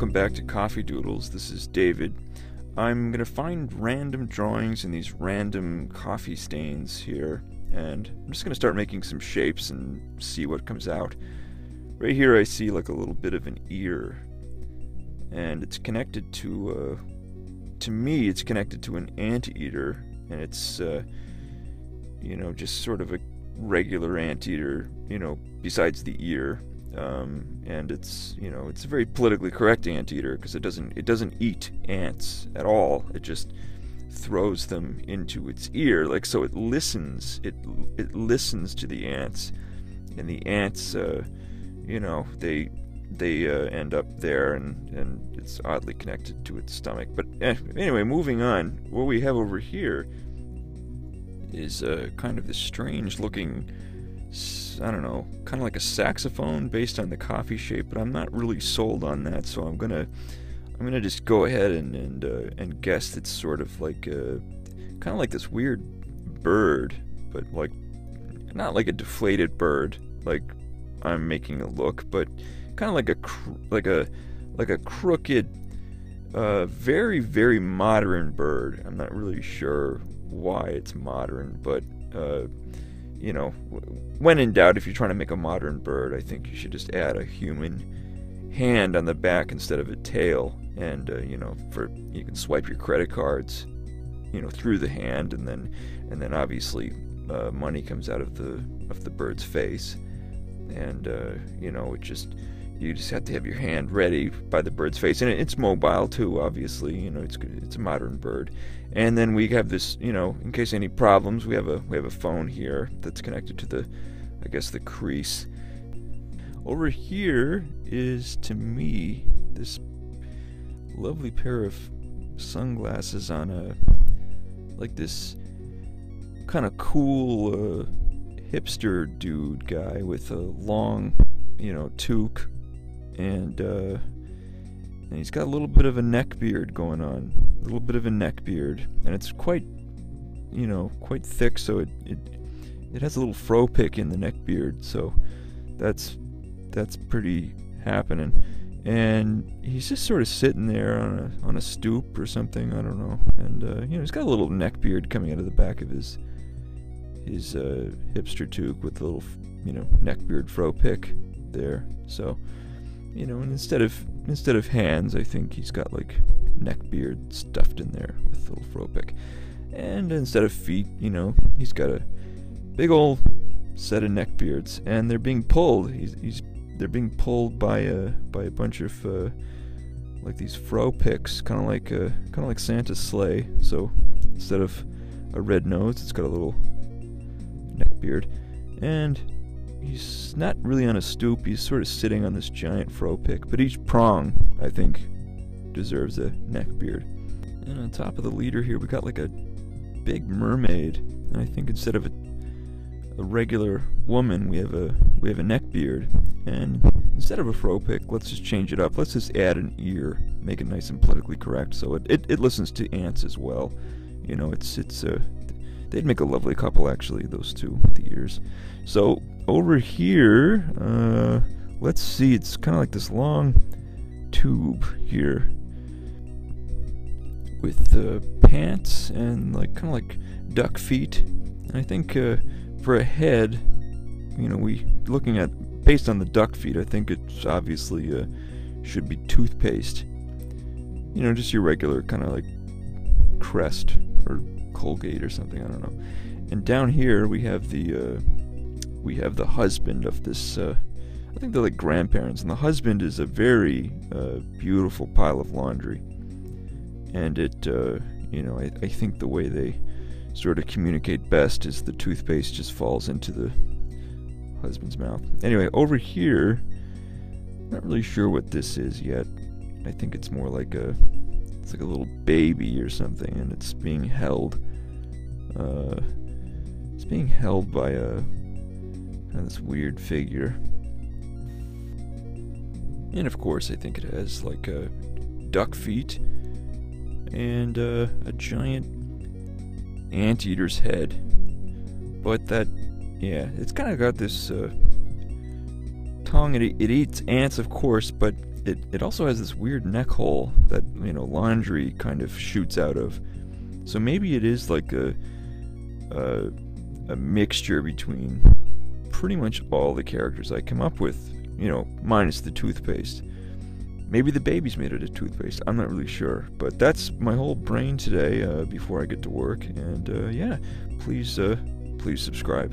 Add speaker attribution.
Speaker 1: welcome back to Coffee Doodles. This is David. I'm going to find random drawings in these random coffee stains here, and I'm just going to start making some shapes and see what comes out. Right here I see like a little bit of an ear, and it's connected to, uh, to me, it's connected to an anteater, and it's, uh, you know, just sort of a regular anteater, you know, besides the ear um, and it's you know it's a very politically correct anteater because it doesn't it doesn't eat ants at all. It just throws them into its ear, like so. It listens. It it listens to the ants, and the ants, uh, you know, they they uh, end up there, and and it's oddly connected to its stomach. But eh, anyway, moving on. What we have over here is uh, kind of this strange looking I don't know, kind of like a saxophone based on the coffee shape, but I'm not really sold on that, so I'm gonna I'm gonna just go ahead and and uh, and guess it's sort of like a kind of like this weird bird, but like not like a deflated bird, like I'm making it look, but kind of like a like a like a crooked, uh, very very modern bird. I'm not really sure why it's modern, but uh, you know, when in doubt, if you're trying to make a modern bird, I think you should just add a human hand on the back instead of a tail. And uh, you know, for you can swipe your credit cards, you know, through the hand, and then and then obviously uh, money comes out of the of the bird's face, and uh, you know, it just you just have to have your hand ready by the bird's face, and it's mobile too. Obviously, you know, it's it's a modern bird, and then we have this, you know, in case any problems, we have a we have a phone here that's connected to the, I guess the crease. Over here is to me this lovely pair of sunglasses on a like this kind of cool uh, hipster dude guy with a long, you know, toque and uh, and he's got a little bit of a neck beard going on, a little bit of a neck beard, and it's quite, you know, quite thick, so it it it has a little fro pick in the neck beard, so that's that's pretty happening. And he's just sort of sitting there on a on a stoop or something, I don't know. And uh, you know, he's got a little neck beard coming out of the back of his his uh, hipster toque with a little, you know, neck beard fro pick there. So you know, and instead of instead of hands, I think he's got like neck beard stuffed in there with little fro pick. And instead of feet, you know, he's got a big old set of neck beards, and they're being pulled. He's, he's they're being pulled by a by a bunch of uh, like these fro picks, kind of like uh, kind of like Santa's sleigh. So instead of a red nose, it's got a little neck beard, and he's not really on a stoop, he's sort of sitting on this giant fro pick, but each prong, I think, deserves a neck beard. And on top of the leader here, we got like a big mermaid, and I think instead of a, a regular woman, we have a we have a neck beard, and instead of a fro pick, let's just change it up. Let's just add an ear, make it nice and politically correct, so it, it, it listens to ants as well. You know, it's it's a they'd make a lovely couple actually, those two, the ears. So over here, uh, let's see, it's kind of like this long tube here with the pants and like kind of like duck feet. And I think uh, for a head, you know, we looking at based on the duck feet, I think it's obviously uh, should be toothpaste. You know, just your regular kind of like Crest or Colgate or something. I don't know. And down here we have the uh, we have the husband of this. Uh, I think they're like grandparents, and the husband is a very uh, beautiful pile of laundry. And it, uh, you know, I, I think the way they sort of communicate best is the toothpaste just falls into the husband's mouth. Anyway, over here, not really sure what this is yet. I think it's more like a, it's like a little baby or something, and it's being held. Uh, it's being held by a and this weird figure. And of course, I think it has like a duck feet and uh, a giant anteater's head. But that, yeah, it's kind of got this uh, tongue. It, it eats ants, of course, but it it, also has this weird neck hole that, you know, laundry kind of shoots out of. So maybe it is like a, a, a mixture between pretty much all the characters I come up with, you know, minus the toothpaste. Maybe the baby's made out of toothpaste. I'm not really sure. But that's my whole brain today uh, before I get to work. And uh, yeah, please, uh, please subscribe.